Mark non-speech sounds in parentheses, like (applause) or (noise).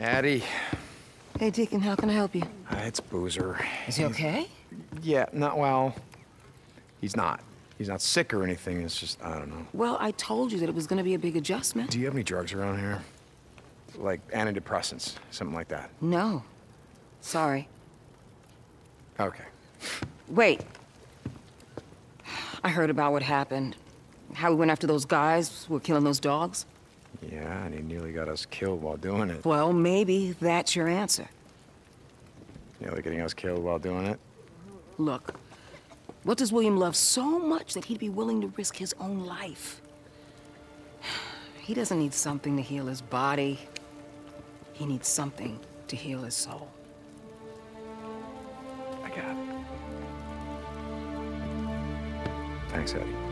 Addie. Hey, Deacon, how can I help you? Uh, it's Boozer. Is he okay? Yeah, not well. He's not. He's not sick or anything. It's just, I don't know. Well, I told you that it was gonna be a big adjustment. Do you have any drugs around here? Like antidepressants, something like that. No. Sorry. Okay. Wait. I heard about what happened. How we went after those guys who were killing those dogs. Yeah, and he nearly got us killed while doing it. Well, maybe that's your answer. Nearly getting us killed while doing it. Look, what does William love so much that he'd be willing to risk his own life? (sighs) He doesn't need something to heal his body. He needs something to heal his soul. I got it. Thanks, Addie.